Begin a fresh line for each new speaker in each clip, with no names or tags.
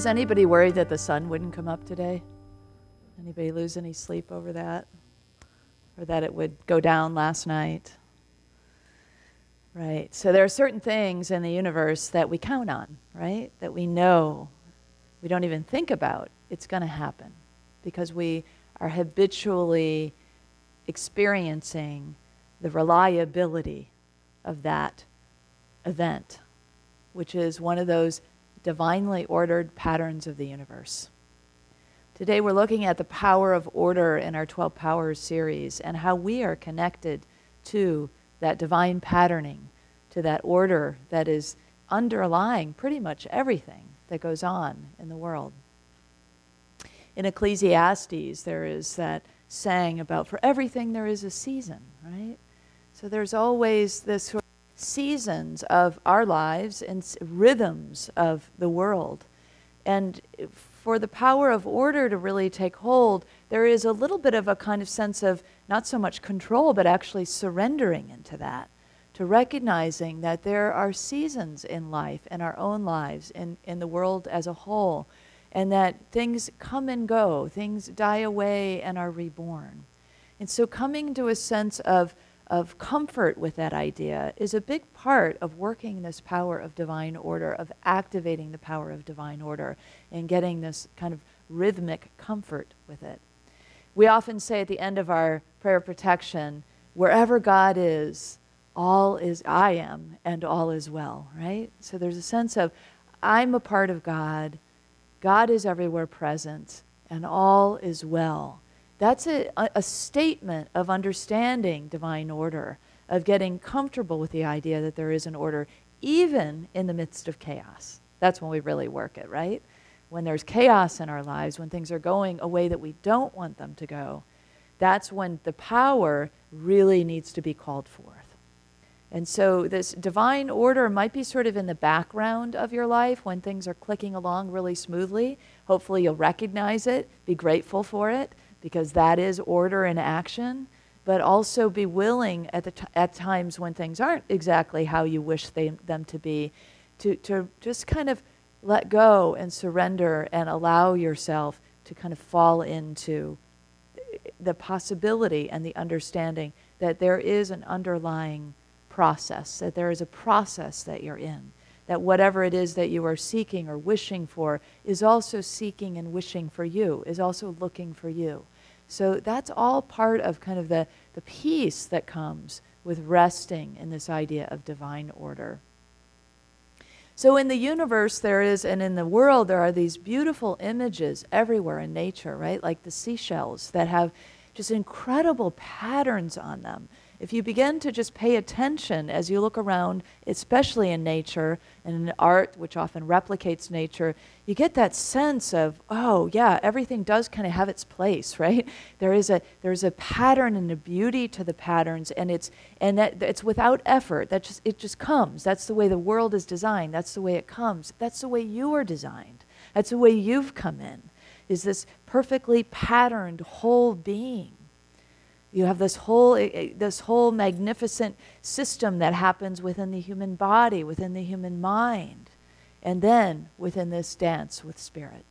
Was anybody worried that the sun wouldn't come up today? Anybody lose any sleep over that? Or that it would go down last night? Right. So there are certain things in the universe that we count on, right? That we know, we don't even think about. It's going to happen because we are habitually experiencing the reliability of that event, which is one of those divinely ordered patterns of the universe. Today we're looking at the power of order in our 12 Powers series and how we are connected to that divine patterning, to that order that is underlying pretty much everything that goes on in the world. In Ecclesiastes, there is that saying about for everything there is a season, right? So there's always this sort seasons of our lives and rhythms of the world. And for the power of order to really take hold, there is a little bit of a kind of sense of not so much control, but actually surrendering into that, to recognizing that there are seasons in life, in our own lives, in, in the world as a whole, and that things come and go, things die away and are reborn. And so coming to a sense of of comfort with that idea is a big part of working this power of divine order, of activating the power of divine order, and getting this kind of rhythmic comfort with it. We often say at the end of our prayer of protection, wherever God is, all is I am and all is well, right? So there's a sense of I'm a part of God, God is everywhere present, and all is well. That's a, a statement of understanding divine order, of getting comfortable with the idea that there is an order, even in the midst of chaos. That's when we really work it, right? When there's chaos in our lives, when things are going a way that we don't want them to go, that's when the power really needs to be called forth. And so, this divine order might be sort of in the background of your life when things are clicking along really smoothly. Hopefully, you'll recognize it, be grateful for it because that is order and action, but also be willing at, the at times when things aren't exactly how you wish they, them to be, to, to just kind of let go and surrender and allow yourself to kind of fall into the possibility and the understanding that there is an underlying process, that there is a process that you're in, that whatever it is that you are seeking or wishing for is also seeking and wishing for you, is also looking for you. So that's all part of kind of the, the peace that comes with resting in this idea of divine order. So in the universe, there is, and in the world, there are these beautiful images everywhere in nature, right? Like the seashells that have just incredible patterns on them if you begin to just pay attention as you look around, especially in nature and in art, which often replicates nature, you get that sense of, oh, yeah, everything does kind of have its place, right? There is a there's a pattern and a beauty to the patterns, and it's and that it's without effort. That just it just comes. That's the way the world is designed. That's the way it comes. That's the way you are designed. That's the way you've come in. Is this perfectly patterned whole being you have this whole, eh, eh, this whole magnificent system that happens within the human body, within the human mind, and then within this dance with spirit.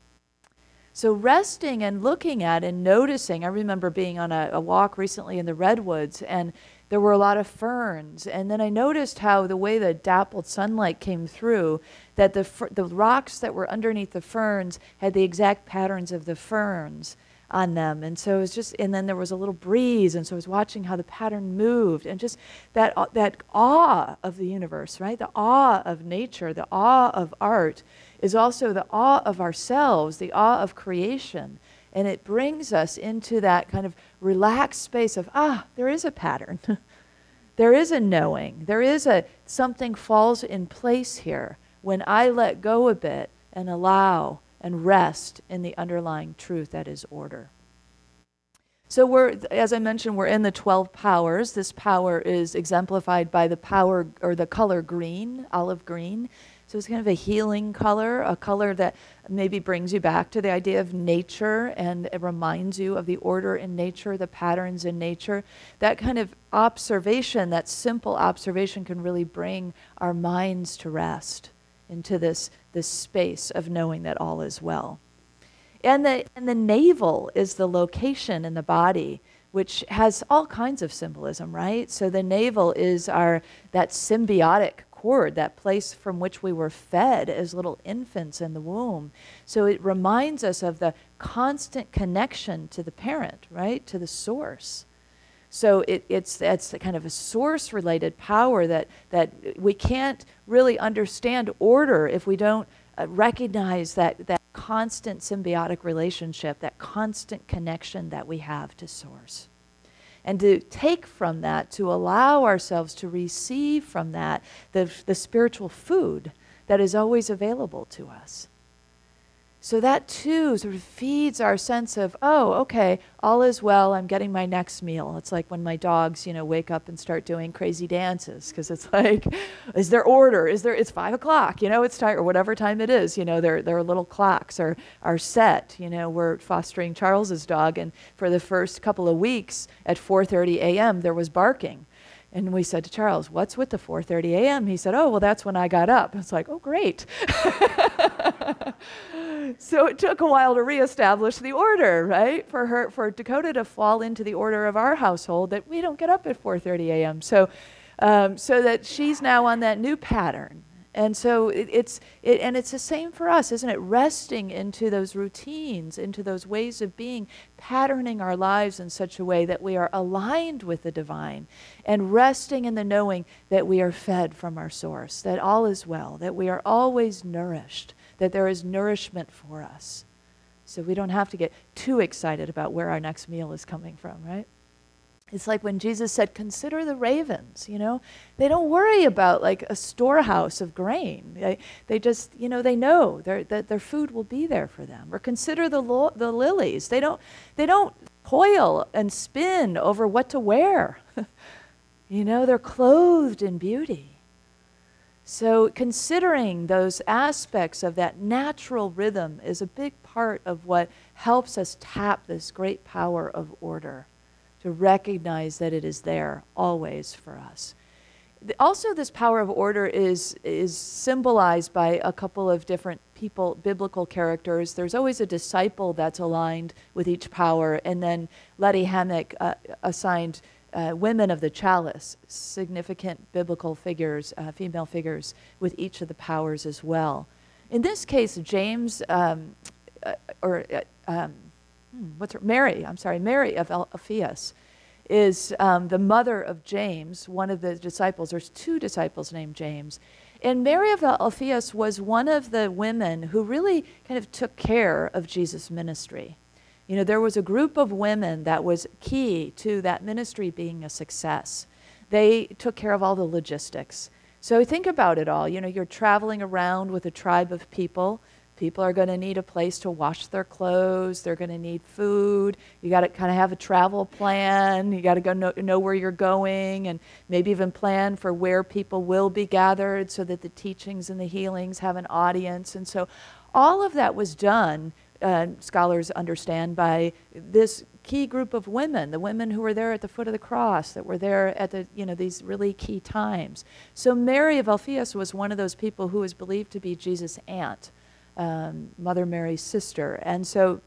So, resting and looking at and noticing. I remember being on a, a walk recently in the redwoods, and there were a lot of ferns. And then I noticed how the way the dappled sunlight came through, that the, the rocks that were underneath the ferns had the exact patterns of the ferns on them. And so it was just, and then there was a little breeze, and so I was watching how the pattern moved, and just that, uh, that awe of the universe, right? The awe of nature, the awe of art is also the awe of ourselves, the awe of creation. And it brings us into that kind of relaxed space of, ah, there is a pattern. there is a knowing. There is a something falls in place here when I let go a bit and allow and rest in the underlying truth that is order. So we're, as I mentioned, we're in the 12 powers. This power is exemplified by the power or the color green, olive green. So it's kind of a healing color, a color that maybe brings you back to the idea of nature and it reminds you of the order in nature, the patterns in nature. That kind of observation, that simple observation, can really bring our minds to rest into this, this space of knowing that all is well. And the, and the navel is the location in the body which has all kinds of symbolism, right? So the navel is our that symbiotic cord, that place from which we were fed as little infants in the womb. So it reminds us of the constant connection to the parent, right? To the source. So it, it's it's kind of a source related power that that we can't really understand order if we don't uh, recognize that that constant symbiotic relationship, that constant connection that we have to Source. And to take from that, to allow ourselves to receive from that the, the spiritual food that is always available to us. So that too sort of feeds our sense of, oh, okay, all is well. I'm getting my next meal. It's like when my dogs, you know, wake up and start doing crazy dances because it's like, is there order? Is there? It's five o'clock. You know, it's time or whatever time it is. You know, their their little clocks are are set. You know, we're fostering Charles's dog, and for the first couple of weeks at 4:30 a.m. there was barking. And we said to Charles, "What's with the 4:30 a.m.?" He said, "Oh, well, that's when I got up." It's like, "Oh, great." so it took a while to reestablish the order, right? For her, for Dakota to fall into the order of our household that we don't get up at 4:30 a.m. So, um, so that she's now on that new pattern. And so it, it's it, and it's the same for us, isn't it? Resting into those routines, into those ways of being, patterning our lives in such a way that we are aligned with the divine, and resting in the knowing that we are fed from our source, that all is well, that we are always nourished, that there is nourishment for us. So we don't have to get too excited about where our next meal is coming from, right? It's like when Jesus said, Consider the ravens, you know? They don't worry about like a storehouse of grain. They, they just, you know, they know that their food will be there for them. Or consider the, lo- the lilies. They don't, they don't toil and spin over what to wear. you know, they're clothed in beauty. So, considering those aspects of that natural rhythm is a big part of what helps us tap this great power of order, to recognize that it is there always for us. Also, this power of order is, is symbolized by a couple of different people, biblical characters. There's always a disciple that's aligned with each power, and then Letty Hammock uh, assigned uh, women of the chalice, significant biblical figures, uh, female figures, with each of the powers as well. In this case, James, um, uh, or uh, um, hmm, what's her, Mary, I'm sorry, Mary of Alphaeus, is um, the mother of James, one of the disciples. There's two disciples named James. And Mary of Alphaeus was one of the women who really kind of took care of Jesus' ministry. You know, there was a group of women that was key to that ministry being a success. They took care of all the logistics. So think about it all. You know, you're traveling around with a tribe of people. People are going to need a place to wash their clothes. They're going to need food. You got to kind of have a travel plan. You got to go know, know where you're going and maybe even plan for where people will be gathered so that the teachings and the healings have an audience. And so all of that was done uh, scholars understand by this key group of women, the women who were there at the foot of the cross, that were there at the, you know, these really key times. So Mary of Alphaeus was one of those people who was believed to be Jesus' aunt, um, Mother Mary's sister. And so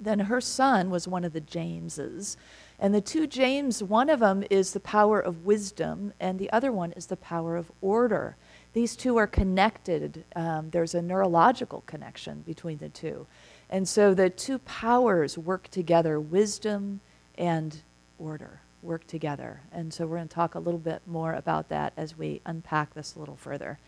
then her son was one of the Jameses. And the two James, one of them is the power of wisdom, and the other one is the power of order. These two are connected. Um, there's a neurological connection between the two. And so the two powers work together wisdom and order work together. And so we're going to talk a little bit more about that as we unpack this a little further.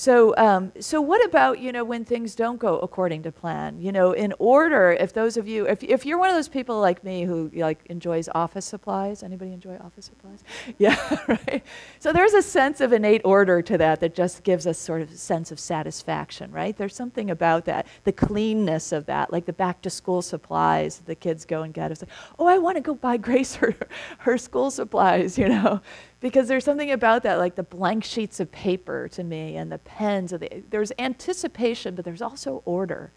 So, um, so what about you know when things don't go according to plan? You know, in order, if those of you, if, if you're one of those people like me who like enjoys office supplies, anybody enjoy office supplies? Yeah, right. So there's a sense of innate order to that that just gives us sort of a sense of satisfaction, right? There's something about that, the cleanness of that, like the back to school supplies the kids go and get. It's like, oh, I want to go buy Grace her her school supplies, you know because there's something about that, like the blank sheets of paper to me and the pens. The, there's anticipation, but there's also order.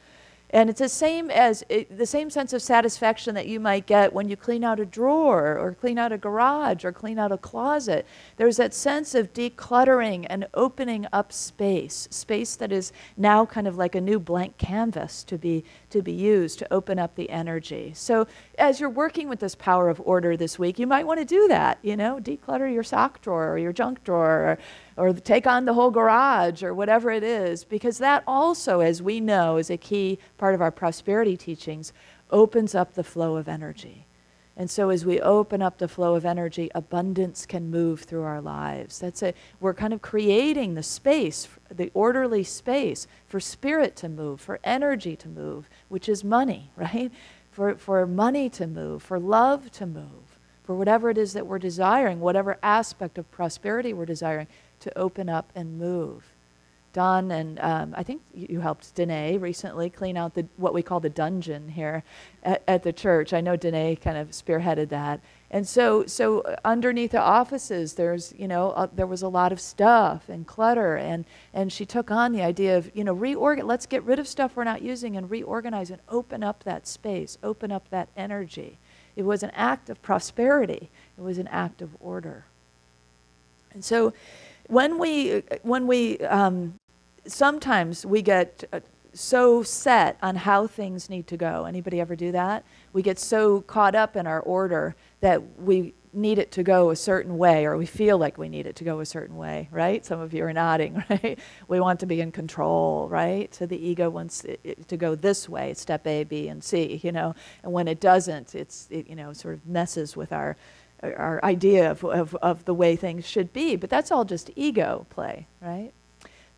And it's the same as it, the same sense of satisfaction that you might get when you clean out a drawer or clean out a garage or clean out a closet. There's that sense of decluttering and opening up space, space that is now kind of like a new blank canvas to be to be used to open up the energy. So as you're working with this power of order this week, you might want to do that, you know, declutter your sock drawer or your junk drawer or, or take on the whole garage or whatever it is, because that also, as we know, is a key part of our prosperity teachings, opens up the flow of energy. And so as we open up the flow of energy, abundance can move through our lives. That's it. We're kind of creating the space, the orderly space for spirit to move, for energy to move, which is money, right? For, for money to move, for love to move, for whatever it is that we're desiring, whatever aspect of prosperity we're desiring to open up and move. Don and um, I think you helped Danae recently clean out the what we call the dungeon here at, at the church. I know Danae kind of spearheaded that, and so so uh, underneath the offices, there's you know uh, there was a lot of stuff and clutter, and and she took on the idea of you know reorganize. Let's get rid of stuff we're not using and reorganize and open up that space, open up that energy. It was an act of prosperity. It was an act of order. And so when we when we um, sometimes we get uh, so set on how things need to go. Anybody ever do that? We get so caught up in our order that we need it to go a certain way or we feel like we need it to go a certain way, right? Some of you are nodding, right? We want to be in control, right? So the ego wants it to go this way, step A, B, and C, you know. And when it doesn't, it's it, you know, sort of messes with our our idea of, of, of the way things should be. But that's all just ego play, right?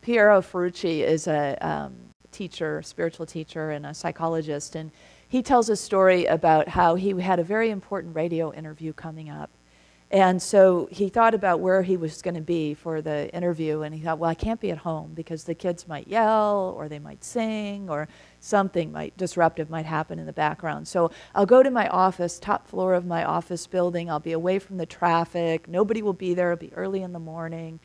Piero Ferrucci is a um, teacher, spiritual teacher, and a psychologist, and he tells a story about how he had a very important radio interview coming up. And so he thought about where he was going to be for the interview, and he thought, well, I can't be at home because the kids might yell, or they might sing, or something might disruptive might happen in the background. So I'll go to my office, top floor of my office building. I'll be away from the traffic. Nobody will be there. It'll be early in the morning.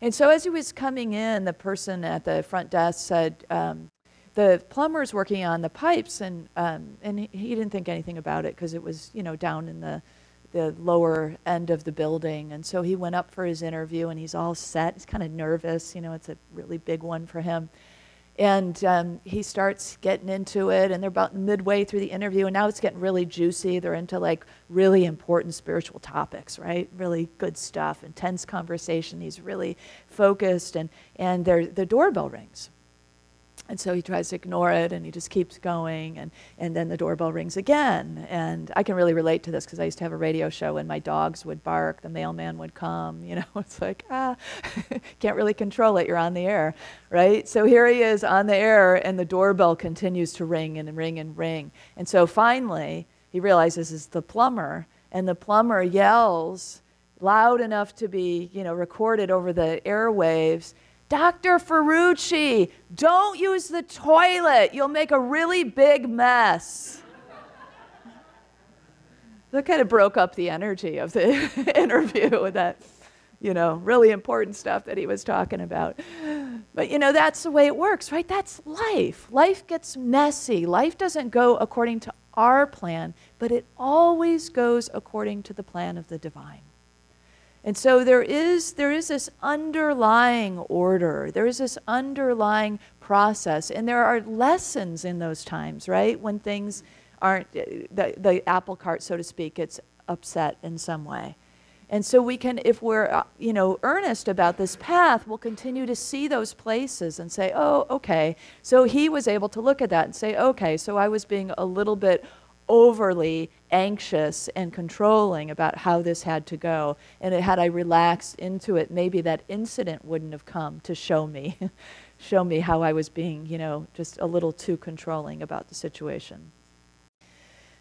And so as he was coming in, the person at the front desk said, um, the plumber's working on the pipes, and, um, and he, didn't think anything about it because it was, you know, down in the, the lower end of the building. And so he went up for his interview, and he's all set. He's kind of nervous, you know, it's a really big one for him. And um, he starts getting into it, and they're about midway through the interview, and now it's getting really juicy. They're into like really important spiritual topics, right? Really good stuff, intense conversation. He's really focused, and, and the doorbell rings. And so he tries to ignore it and he just keeps going. And, and then the doorbell rings again. And I can really relate to this because I used to have a radio show and my dogs would bark, the mailman would come. You know, it's like, ah, can't really control it. You're on the air, right? So here he is on the air and the doorbell continues to ring and ring and ring. And so finally, he realizes it's the plumber. And the plumber yells loud enough to be, you know, recorded over the airwaves Dr. Ferrucci, don't use the toilet. You'll make a really big mess. that kind of broke up the energy of the interview with that, you know, really important stuff that he was talking about. But, you know, that's the way it works, right? That's life. Life gets messy. Life doesn't go according to our plan, but it always goes according to the plan of the divine. And so there is, there is this underlying order, there is this underlying process, and there are lessons in those times, right? When things aren't, uh, the, the apple cart, so to speak, gets upset in some way. And so we can, if we're, uh, you know, earnest about this path, we'll continue to see those places and say, oh, okay. So he was able to look at that and say, okay, so I was being a little bit overly anxious and controlling about how this had to go. And had I relaxed into it, maybe that incident wouldn't have come to show me, show me how I was being, you know, just a little too controlling about the situation.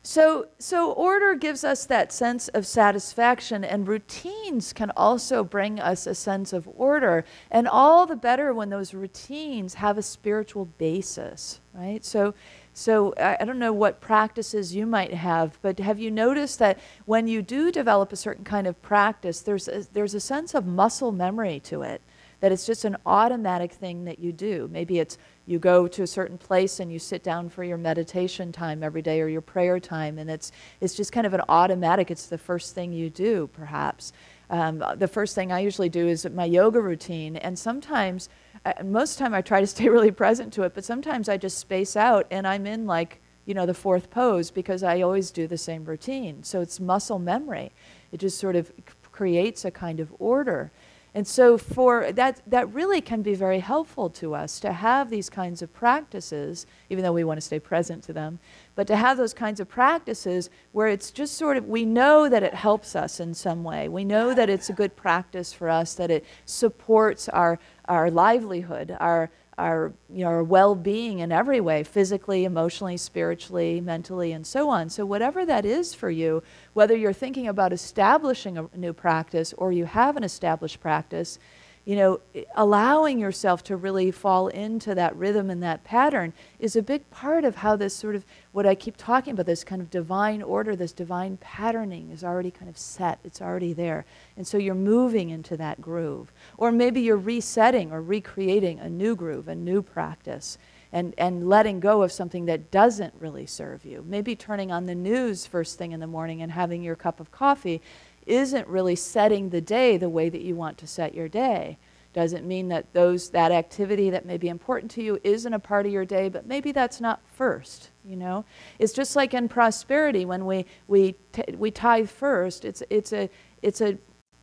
So, so order gives us that sense of satisfaction, and routines can also bring us a sense of order. And all the better when those routines have a spiritual basis, right? So, so I, I don't know what practices you might have, but have you noticed that when you do develop a certain kind of practice, there's a, there's a sense of muscle memory to it. that it's just an automatic thing that you do. Maybe it's you go to a certain place and you sit down for your meditation time every day or your prayer time, and it's, it's just kind of an automatic, it's the first thing you do, perhaps. Um, the first thing I usually do is my yoga routine, and sometimes, uh, most of the time I try to stay really present to it, but sometimes I just space out and I'm in like, you know, the fourth pose because I always do the same routine. So it's muscle memory. It just sort of creates a kind of order. And so for that that really can be very helpful to us to have these kinds of practices, even though we want to stay present to them, but to have those kinds of practices where it's just sort of we know that it helps us in some way. We know that it's a good practice for us, that it supports our our livelihood, our our, you know, our well-being in every way, physically, emotionally, spiritually, mentally, and so on. So whatever that is for you, whether you're thinking about establishing a new practice or you have an established practice, you know, allowing yourself to really fall into that rhythm and that pattern is a big part of how this sort of, what I keep talking about, this kind of divine order, this divine patterning is already kind of set. It's already there. And so you're moving into that groove. Or maybe you're resetting or recreating a new groove, a new practice. And, and letting go of something that doesn't really serve you. Maybe turning on the news first thing in the morning and having your cup of coffee isn't really setting the day the way that you want to set your day. Doesn't mean that those that activity that may be important to you isn't a part of your day, but maybe that's not first. You know, it's just like in prosperity when we we we tithe first. It's it's a it's a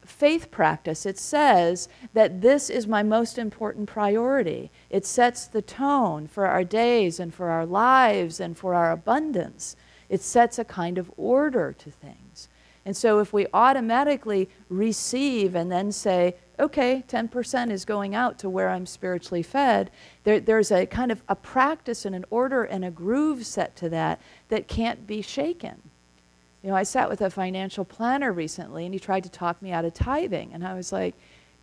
faith practice. It says that this is my most important priority. It sets the tone for our days and for our lives and for our abundance. It sets a kind of order to things. And so if we automatically receive and then say, okay, 10% is going out to where I'm spiritually fed, there, there's a kind of a practice and an order and a groove set to that that can't be shaken. You know, I sat with a financial planner recently and he tried to talk me out of tithing. And I was like,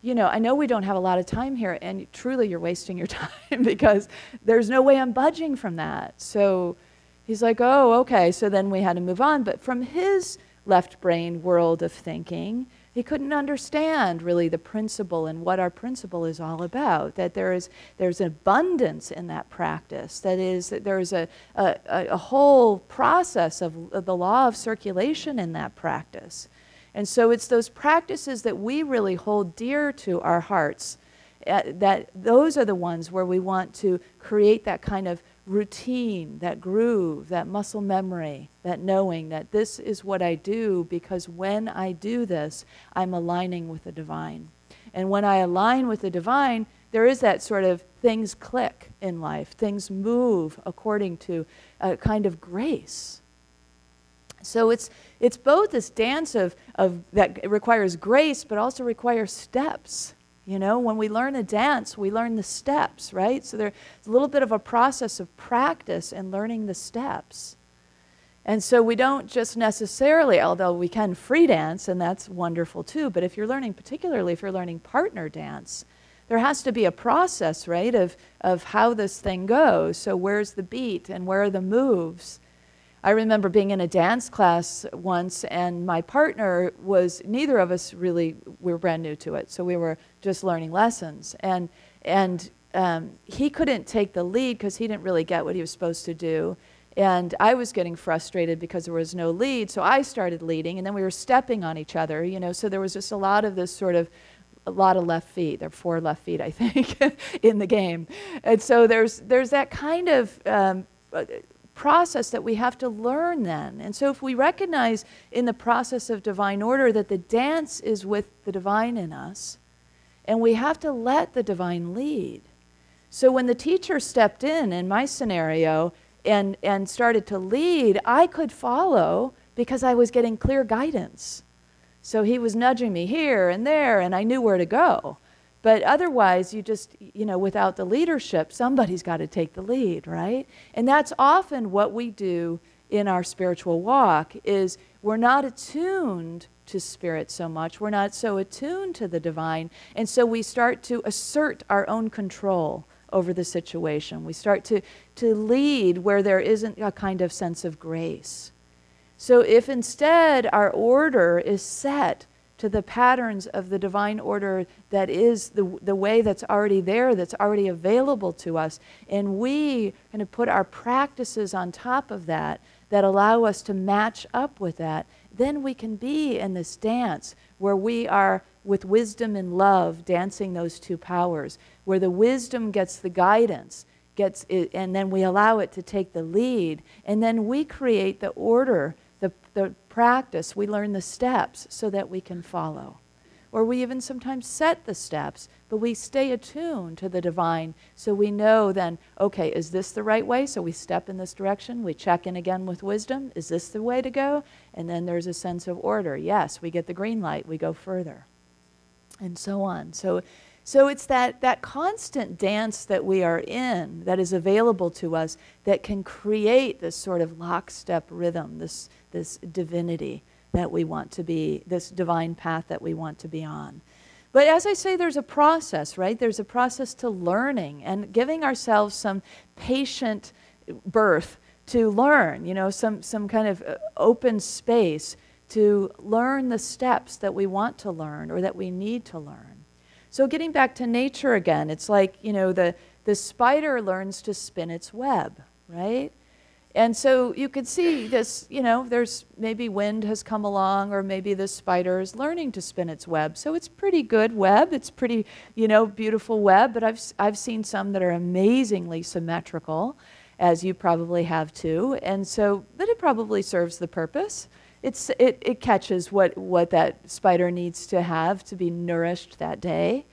you know, I know we don't have a lot of time here, and truly you're wasting your time because there's no way I'm budging from that. So he's like, oh, okay. So then we had to move on. But from his left brain world of thinking. He couldn't understand really the principle and what our principle is all about. That there is there's an abundance in that practice. That is that there's a, a, a whole process of, of the law of circulation in that practice. And so it's those practices that we really hold dear to our hearts. Uh, that those are the ones where we want to create that kind of routine, that groove, that muscle memory, that knowing that this is what I do because when I do this, I'm aligning with the divine. And when I align with the divine, there is that sort of things click in life, things move according to a kind of grace. So it's, it's both this dance of, of that requires grace, but also requires steps. You know, when we learn a dance, we learn the steps, right? So there's a little bit of a process of practice and learning the steps. And so we don't just necessarily, although we can free dance, and that's wonderful too, but if you're learning, particularly if you're learning partner dance, there has to be a process, right, of, of how this thing goes. So where's the beat and where are the moves? I remember being in a dance class once, and my partner was, neither of us really, we were brand new to it, so we were just learning lessons. And, and um, he couldn't take the lead because he didn't really get what he was supposed to do. And I was getting frustrated because there was no lead, so I started leading, and then we were stepping on each other, you know, so there was just a lot of this sort of a lot of left feet. There are four left feet, I think, in the game. And so there's, there's that kind of um, process that we have to learn then. And so if we recognize in the process of divine order that the dance is with the divine in us, and we have to let the divine lead. So when the teacher stepped in, in my scenario, and, and started to lead, I could follow because I was getting clear guidance. So he was nudging me here and there, and I knew where to go. But otherwise, you just, you know, without the leadership, somebody's got to take the lead, right? And that's often what we do in our spiritual walk is we're not attuned to spirit so much. We're not so attuned to the divine. And so we start to assert our own control over the situation. We start to, to lead where there isn't a kind of sense of grace. So if instead our order is set to the patterns of the divine order that is the, the way that's already there, that's already available to us. And we kind of put our practices on top of that that allow us to match up with that. Then we can be in this dance where we are, with wisdom and love, dancing those two powers, where the wisdom gets the guidance. Gets it, and then we allow it to take the lead, and then we create the order the, the practice, we learn the steps so that we can follow. Or we even sometimes set the steps, but we stay attuned to the divine so we know then, okay, is this the right way? So we step in this direction. We check in again with wisdom. Is this the way to go? And then there's a sense of order. Yes, we get the green light, we go further. And so on. So so it's that, that constant dance that we are in that is available to us that can create this sort of lockstep rhythm, this, this divinity that we want to be, this divine path that we want to be on. But as I say, there's a process, right? There's a process to learning and giving ourselves some patient birth to learn, you know, some, some kind of uh, open space to learn the steps that we want to learn or that we need to learn. So getting back to nature again, it's like, you know, the, the spider learns to spin its web, right? And so you could see this, you know, there's maybe wind has come along or maybe the spider is learning to spin its web. So it's pretty good web. It's pretty, you know, beautiful web, but I've, I've seen some that are amazingly symmetrical, as you probably have too. And so, but it probably serves the purpose it's, it, it catches what, what that spider needs to have to be nourished that day.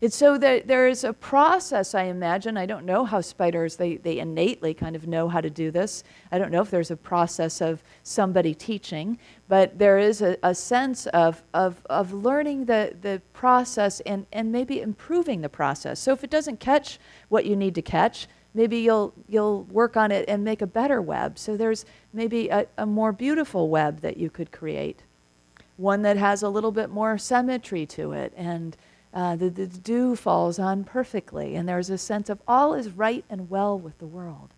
It's so that there is a process, I imagine. I don't know how spiders, they, they innately kind of know how to do this. I don't know if there's a process of somebody teaching, but there is a, a sense of, of, of learning the, the process and, and maybe improving the process. So if it doesn't catch what you need to catch, maybe you'll, you'll work on it and make a better web. So there's maybe a, a more beautiful web that you could create, one that has a little bit more symmetry to it, and uh, the, the dew falls on perfectly, and there's a sense of all is right and well with the world.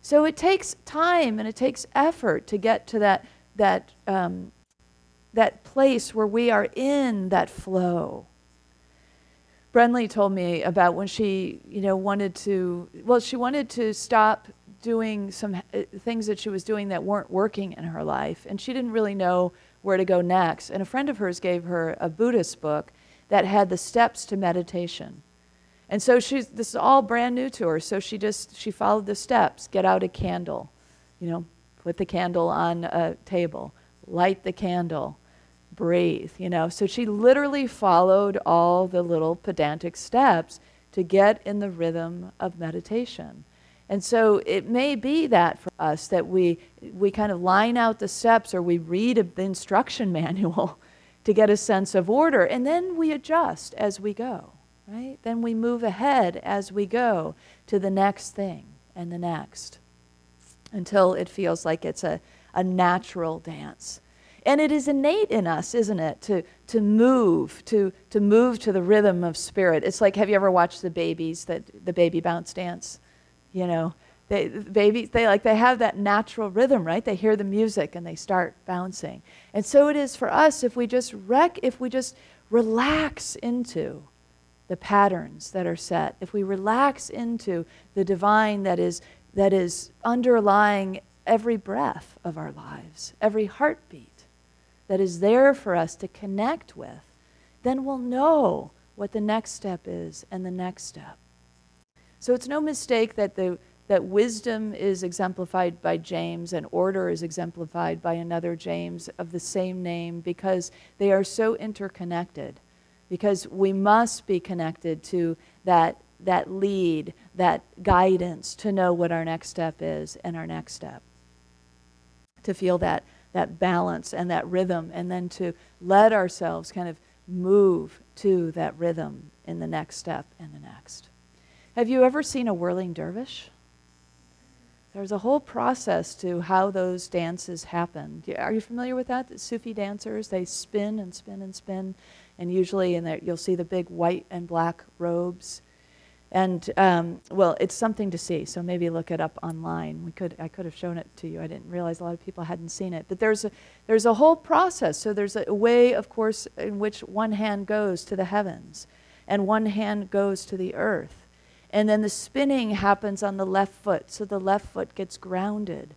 So it takes time and it takes effort to get to that, that, um, that place where we are in that flow Brenly told me about when she, you know, wanted to, well, she wanted to stop doing some uh, things that she was doing that weren't working in her life, and she didn't really know where to go next. And a friend of hers gave her a Buddhist book that had the steps to meditation. And so she's, this is all brand new to her. So she just, she followed the steps. Get out a candle, you know, put the candle on a table, light the candle, breathe, you know. So she literally followed all the little pedantic steps to get in the rhythm of meditation. And so it may be that for us that we, we kind of line out the steps or we read the instruction manual to get a sense of order, and then we adjust as we go, right? Then we move ahead as we go to the next thing and the next until it feels like it's a, a natural dance. And it is innate in us, isn't it, to, to move, to, to move to the rhythm of spirit. It's like, have you ever watched the babies, that, the baby bounce dance? You know, they, babies, they like, they have that natural rhythm, right? They hear the music and they start bouncing. And so it is for us if we just rec, if we just relax into the patterns that are set, if we relax into the divine that is, that is underlying every breath of our lives, every heartbeat that is there for us to connect with, then we'll know what the next step is and the next step. So it's no mistake that, the, that wisdom is exemplified by James and order is exemplified by another James of the same name because they are so interconnected. Because we must be connected to that, that lead, that guidance to know what our next step is and our next step. To feel that that balance and that rhythm, and then to let ourselves kind of move to that rhythm in the next step and the next. Have you ever seen a whirling dervish? There's a whole process to how those dances happen. Are you familiar with that? The Sufi dancers, they spin and spin and spin, and usually in there you'll see the big white and black robes. And um, well, it's something to see. So maybe look it up online. We could, I could have shown it to you. I didn't realize a lot of people hadn't seen it. But there's a, there's a whole process. So there's a way, of course, in which one hand goes to the heavens, and one hand goes to the earth. And then the spinning happens on the left foot. So the left foot gets grounded.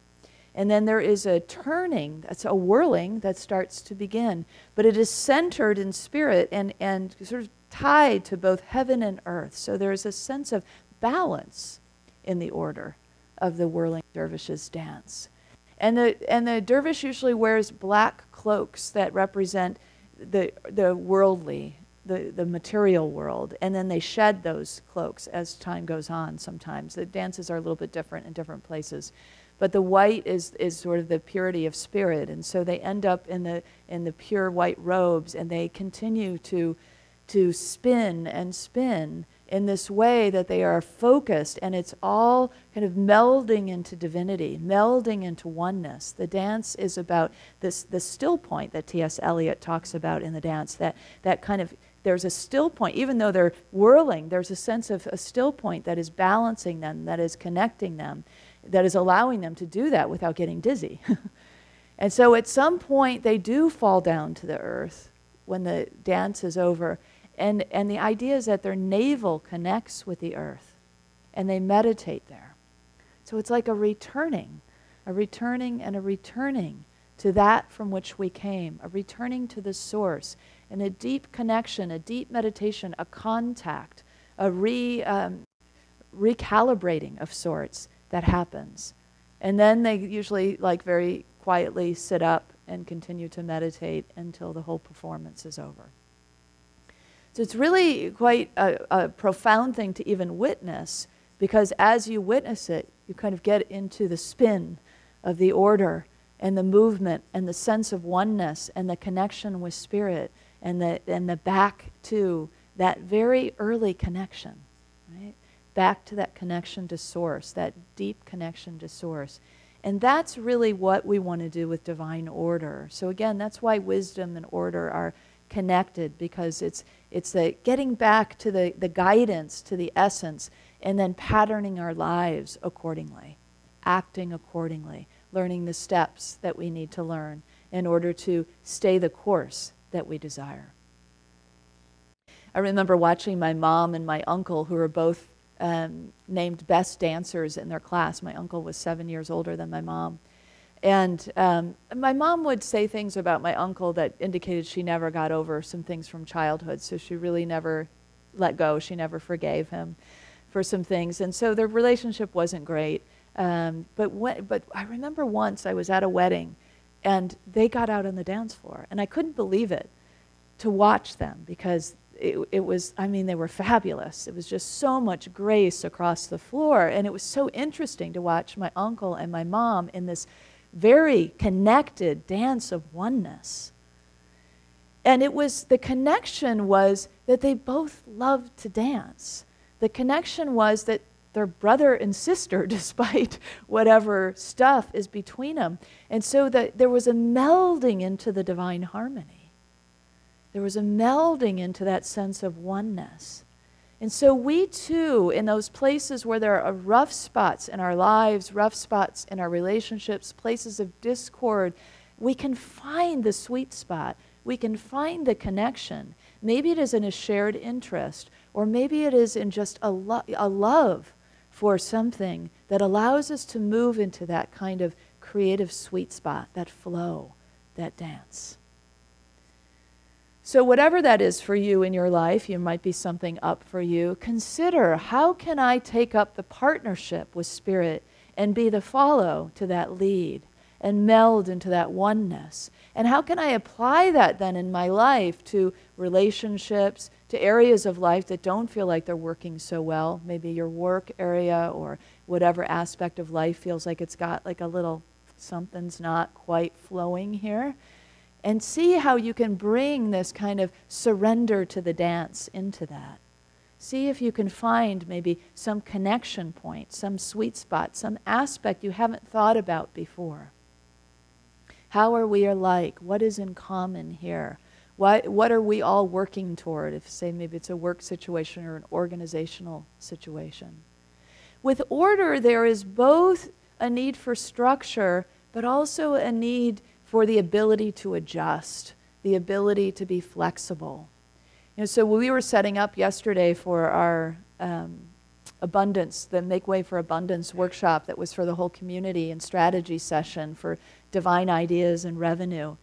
And then there is a turning, that's a whirling that starts to begin. But it is centered in spirit and, and sort of tied to both heaven and earth. So there's a sense of balance in the order of the whirling dervishes dance. And the, and the dervish usually wears black cloaks that represent the, the worldly, the, the material world. And then they shed those cloaks as time goes on sometimes. The dances are a little bit different in different places. But the white is, is sort of the purity of spirit. And so they end up in the, in the pure white robes and they continue to to spin and spin in this way that they are focused and it's all kind of melding into divinity, melding into oneness. The dance is about this the still point that T.S. Eliot talks about in the dance, that, that kind of there's a still point, even though they're whirling, there's a sense of a still point that is balancing them, that is connecting them, that is allowing them to do that without getting dizzy. and so at some point they do fall down to the earth when the dance is over and, and the idea is that their navel connects with the earth and they meditate there. So it's like a returning, a returning and a returning to that from which we came, a returning to the source, and a deep connection, a deep meditation, a contact, a re, um, recalibrating of sorts that happens. And then they usually, like, very quietly sit up and continue to meditate until the whole performance is over. So it's really quite a, a, profound thing to even witness because as you witness it, you kind of get into the spin of the order and the movement and the sense of oneness and the connection with spirit and the, and the back to that very early connection, right? Back to that connection to source, that deep connection to source. And that's really what we want to do with divine order. So, again, that's why wisdom and order are connected because it's, it's the getting back to the, the guidance, to the essence, and then patterning our lives accordingly, acting accordingly, learning the steps that we need to learn in order to stay the course that we desire. I remember watching my mom and my uncle, who were both um, named best dancers in their class. My uncle was seven years older than my mom. And um, my mom would say things about my uncle that indicated she never got over some things from childhood. So she really never let go. She never forgave him for some things. And so their relationship wasn't great. Um, but, when, but I remember once I was at a wedding and they got out on the dance floor. And I couldn't believe it to watch them because it, it was, I mean, they were fabulous. It was just so much grace across the floor. And it was so interesting to watch my uncle and my mom in this very connected dance of oneness. And it was the connection was that they both loved to dance. The connection was that they're brother and sister, despite whatever stuff is between them. And so that there was a melding into the divine harmony. There was a melding into that sense of oneness. And so we too, in those places where there are rough spots in our lives, rough spots in our relationships, places of discord, we can find the sweet spot. We can find the connection. Maybe it is in a shared interest, or maybe it is in just a, lo- a love for something that allows us to move into that kind of creative sweet spot, that flow, that dance. So, whatever that is for you in your life, you might be something up for you. Consider how can I take up the partnership with Spirit and be the follow to that lead and meld into that oneness? And how can I apply that then in my life to relationships, to areas of life that don't feel like they're working so well? Maybe your work area or whatever aspect of life feels like it's got like a little something's not quite flowing here and see how you can bring this kind of surrender to the dance into that. See if you can find maybe some connection point, some sweet spot, some aspect you haven't thought about before. How are we alike? What is in common here? What are we all working toward? If, say, maybe it's a work situation or an organizational situation. With order, there is both a need for structure, but also a need for the ability to adjust, the ability to be flexible. You know, so we were setting up yesterday for our um, abundance, the Make Way for Abundance workshop that was for the whole community and strategy session for divine ideas and revenue.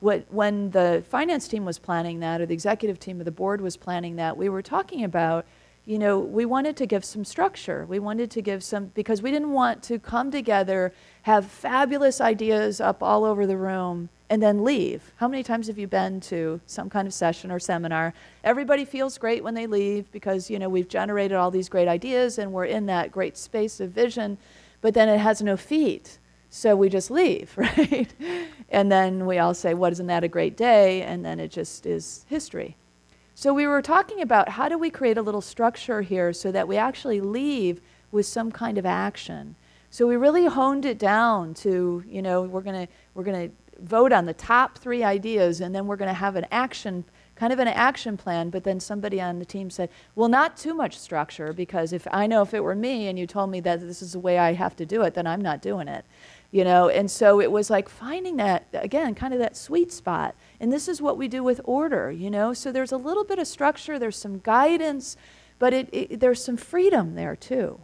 What, when the finance team was planning that, or the executive team of the board was planning that, we were talking about, you know, we wanted to give some structure. We wanted to give some, because we didn't want to come together, have fabulous ideas up all over the room, and then leave. How many times have you been to some kind of session or seminar? Everybody feels great when they leave because, you know, we've generated all these great ideas and we're in that great space of vision, but then it has no feet. So we just leave, right? and then we all say, Wasn't that a great day? And then it just is history. So we were talking about how do we create a little structure here so that we actually leave with some kind of action. So we really honed it down to, you know, we're going to we're going to vote on the top three ideas, and then we're going to have an action, kind of an action plan. But then somebody on the team said, well, not too much structure, because if I know if it were me and you told me that this is the way I have to do it, then I'm not doing it. You know, and so it was like finding that, again, kind of that sweet spot. And this is what we do with order, you know. So there's a little bit of structure, there's some guidance, but it, it, there's some freedom there too.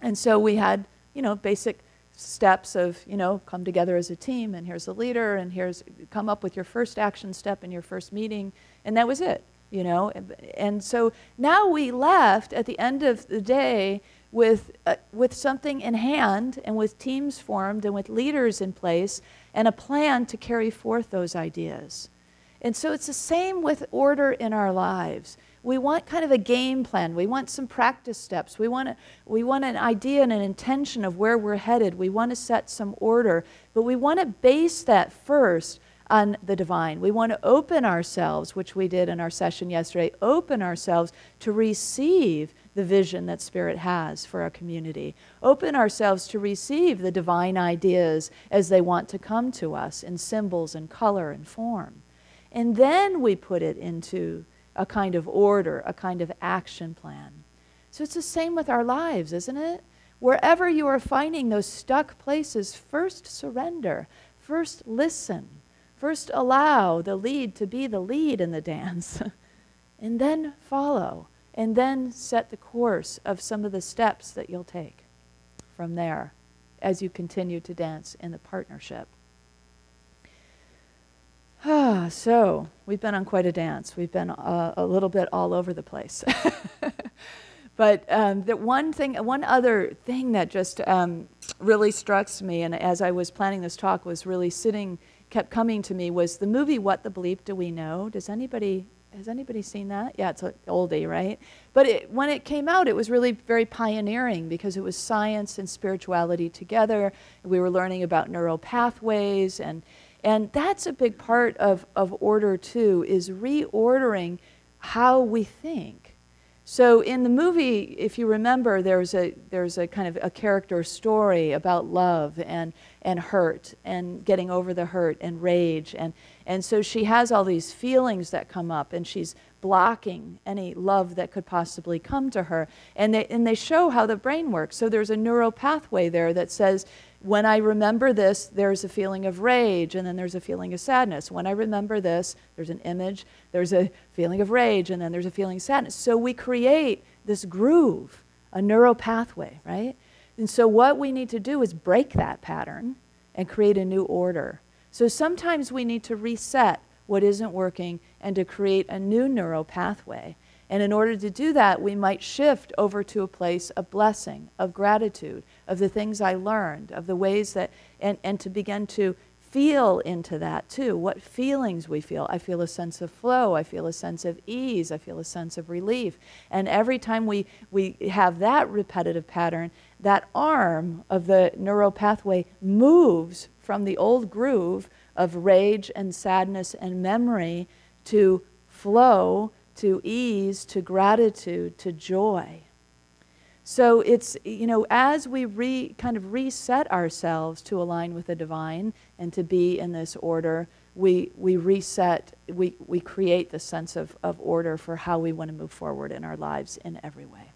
And so we had, you know, basic steps of, you know, come together as a team and here's the leader and here's come up with your first action step in your first meeting. And that was it, you know. And so now we left at the end of the day with, uh, with something in hand and with teams formed and with leaders in place and a plan to carry forth those ideas. And so it's the same with order in our lives we want kind of a game plan. We want some practice steps. We want, a, we want an idea and an intention of where we're headed. We want to set some order. But we want to base that first on the divine. We want to open ourselves, which we did in our session yesterday, open ourselves to receive the vision that Spirit has for our community. Open ourselves to receive the divine ideas as they want to come to us in symbols and color and form. And then we put it into a kind of order, a kind of action plan. So it's the same with our lives, isn't it? Wherever you are finding those stuck places, first surrender, first listen, first allow the lead to be the lead in the dance, and then follow, and then set the course of some of the steps that you'll take from there as you continue to dance in the partnership. Ah, so we've been on quite a dance. We've been uh, a little bit all over the place. but um, the one thing, one other thing that just um, really struck me, and as I was planning this talk, was really sitting, kept coming to me, was the movie "What the Bleep Do We Know?" Does anybody has anybody seen that? Yeah, it's an oldie, right? But it, when it came out, it was really very pioneering because it was science and spirituality together. We were learning about neural pathways and and that's a big part of, of order, too, is reordering how we think. So in the movie, if you remember, there's a, there's a kind of a character story about love and, and hurt and getting over the hurt and rage. And, and so she has all these feelings that come up and she's blocking any love that could possibly come to her. And they, and they show how the brain works. So there's a neural pathway there that says when I remember this, there's a feeling of rage, and then there's a feeling of sadness. When I remember this, there's an image, there's a feeling of rage, and then there's a feeling of sadness. So we create this groove, a neural pathway, right? And so what we need to do is break that pattern and create a new order. So sometimes we need to reset what isn't working and to create a new neural pathway. And in order to do that, we might shift over to a place of blessing, of gratitude, of the things I learned, of the ways that, and, and to begin to feel into that too. What feelings we feel. I feel a sense of flow. I feel a sense of ease. I feel a sense of relief. And every time we, we have that repetitive pattern, that arm of the neural pathway moves from the old groove of rage and sadness and memory to flow to ease, to gratitude, to joy. So it's, you know, as we re, kind of reset ourselves to align with the divine and to be in this order, we, we reset, we, we create the sense of, of order for how we want to move forward in our lives in every way.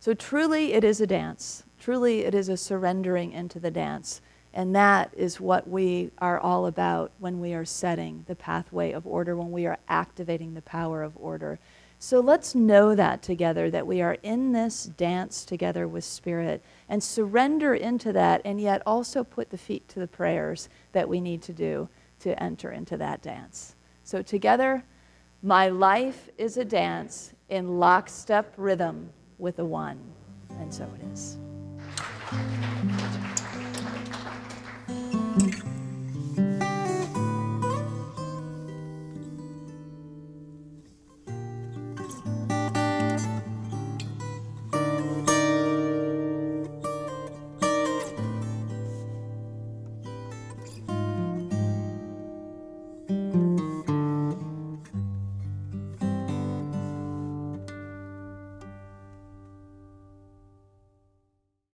So truly, it is a dance. Truly, it is a surrendering into the dance. And that is what we are all about when we are setting the pathway of order, when we are activating the power of order. So let's know that together, that we are in this dance together with Spirit and surrender into that, and yet also put the feet to the prayers that we need to do to enter into that dance. So, together, my life is a dance in lockstep rhythm with a one. And so it is.